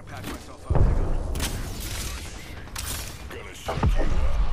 gotta patch myself up. Gonna shut you up.